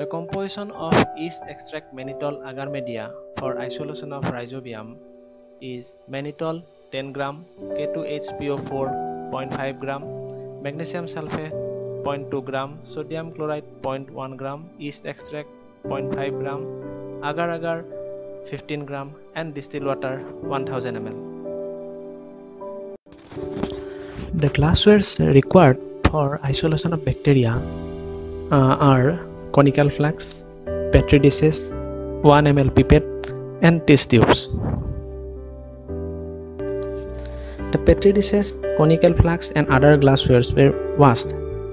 The composition of yeast extract mannitol agar media for isolation of rhizobium is mannitol 10 gram, K2HPO4 0.5 gram, magnesium sulfate 0.2 gram, sodium chloride 0.1 gram, yeast extract 0.5 gram, agar agar 15 gram and distilled water 1000 ml. The glasswares required for isolation of bacteria uh, are conical flask, petri dishes, 1 ml pipette and test tubes. The petri dishes, conical flasks and other glasswares were washed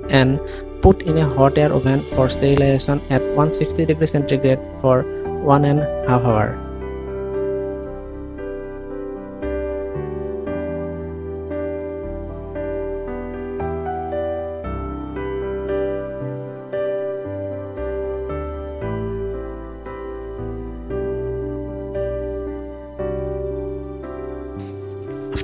and put in a hot air oven for sterilization at 160 degrees centigrade for one and a half hour.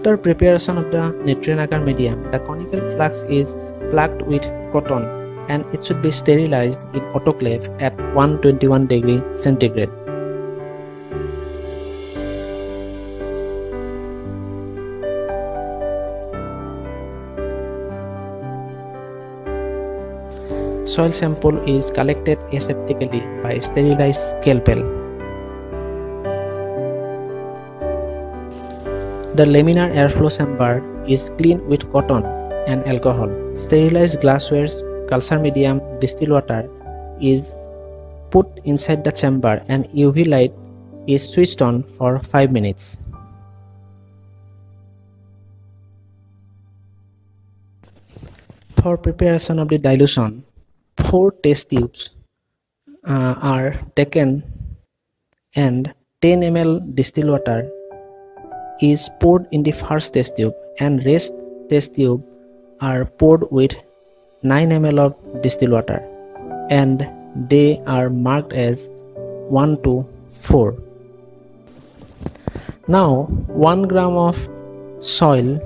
After preparation of the nitrogen agar medium, the conical flask is plugged with cotton and it should be sterilized in autoclave at 121 degree centigrade. Soil sample is collected aseptically by sterilized scalpel. The laminar airflow chamber is cleaned with cotton and alcohol. Sterilized glasswares, culture medium, distilled water is put inside the chamber and UV light is switched on for 5 minutes. For preparation of the dilution, 4 test tubes uh, are taken and 10 ml distilled water is poured in the first test tube and rest test tube are poured with 9 ml of distilled water and they are marked as 1 to 4. Now 1 gram of soil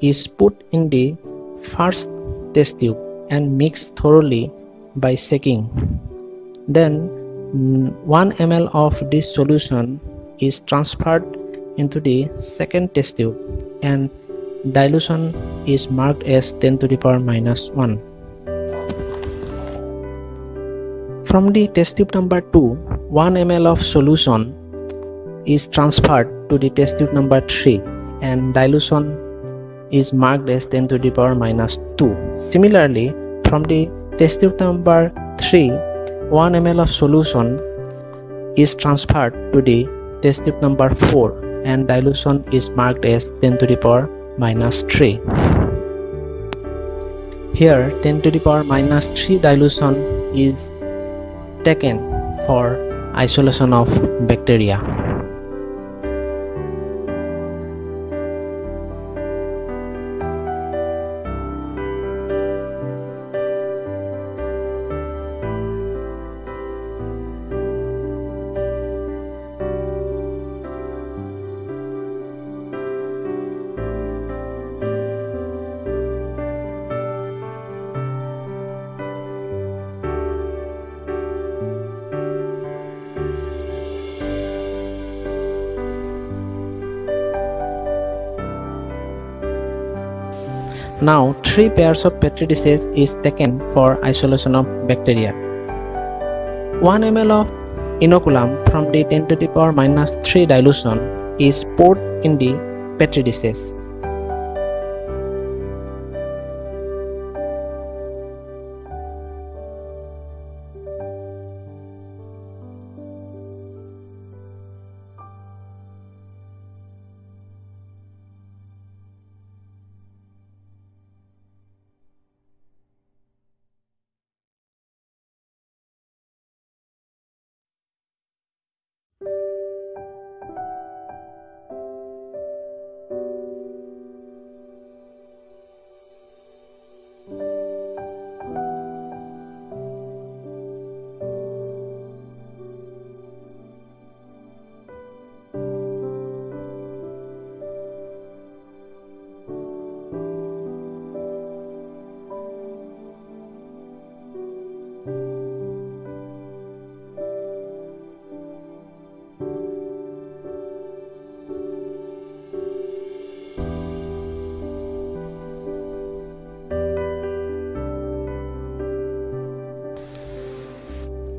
is put in the first test tube and mixed thoroughly by shaking. Then mm, 1 ml of this solution is transferred into the second test tube and dilution is marked as 10 to the power minus 1. From the test tube number 2, 1 ml of solution is transferred to the test tube number 3 and dilution is marked as 10 to the power minus 2. Similarly, from the test tube number 3, 1 ml of solution is transferred to the test tube number 4 and dilution is marked as 10 to the power minus 3. Here 10 to the power minus 3 dilution is taken for isolation of bacteria. Now 3 pairs of petri dishes is taken for isolation of bacteria. 1 ml of inoculum from the 10 to the power minus 3 dilution is poured in the petri dishes.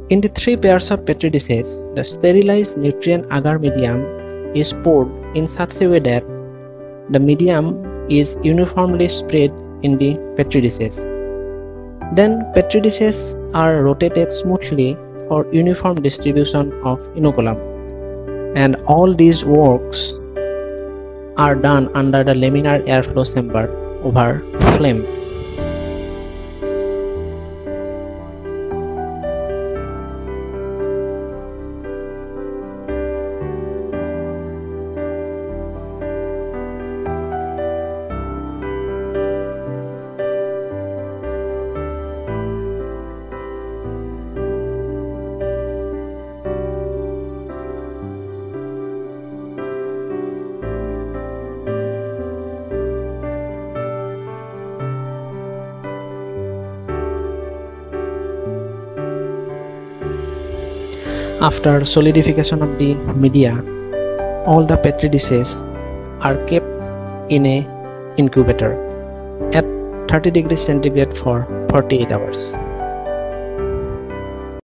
In the three pairs of petri dishes, the sterilized nutrient agar medium is poured in such a way that the medium is uniformly spread in the petri dishes. Then petri dishes are rotated smoothly for uniform distribution of inoculum. And all these works are done under the laminar airflow chamber over flame. After solidification of the media, all the petri dishes are kept in a incubator at 30 degrees centigrade for 48 hours.